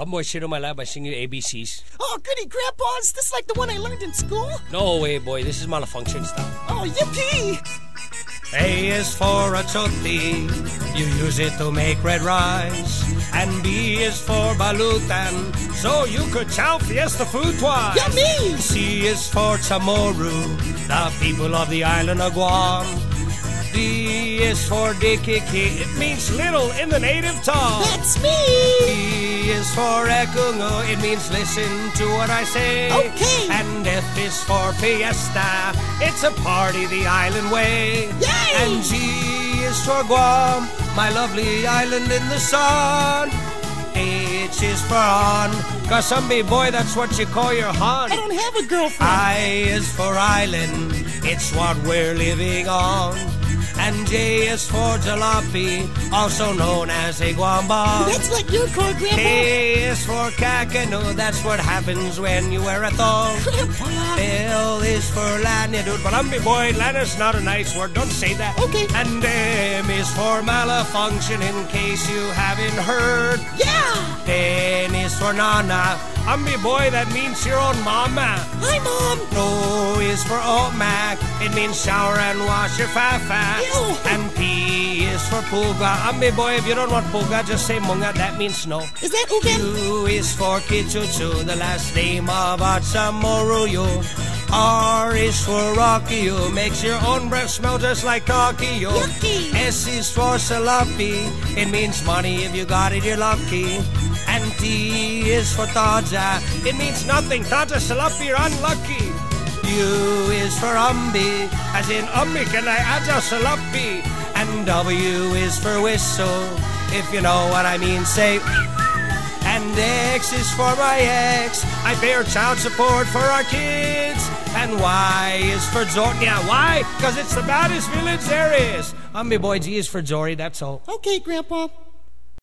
Come boy, sit on my lap. I sing you ABCs. Oh, goody, Grandpa. Is this like the one I learned in school? No way, boy. This is Malafunkshun style. Oh, yippee! A is for a choti. You use it to make red rice. And B is for balutan. So you could chow fiesta food twice. Yummy! C is for chamoru, the people of the island of Guam. D is for Dikiki. It means little in the native tongue. That's me! Is for Ekungo. It means listen to what I say. Okay. And F is for Fiesta. It's a party the island way. Yay! And G is for Guam, my lovely island in the sun. H is for on, cause some boy, that's what you call your hon. I don't have a girlfriend. I is for island, it's what we're living on. And J is for jalopy, also known as a guamba. That's like your car, Grandpa. K is for kakano, that's what happens when you wear a thong. L is for lana, dude, but I'm me boy, lana's not a nice word, don't say that. Okay. And M is for Malafunkshun, in case you haven't heard. Yeah! N is for nana, I'm me boy, that means your own mama. Hi, Mom. O is for Omac, it means shower and wash your fafa. Ew. And P is for Puga, I'm me boy, if you don't want Puga, just say Munga, that means snow. Is that okay? Q is for Kichuchu, the last name of Atsamoruyo. R is for Rockyo, makes your own breath smell just like Tokyo. Yucky. S is for Salapi, it means money if you got it, you're lucky. And T is for Taja, it means nothing. Taja Salapi, you're unlucky. U is for Umbi, as in Umbi can I aja Salapi. And W is for Whistle, if you know what I mean, say. And X is for my ex. I her child support for our kids. And Y is for Zornia. Why? Because it's the baddest village there is. I'm boy G is for Jory, that's all. Okay, Grandpa.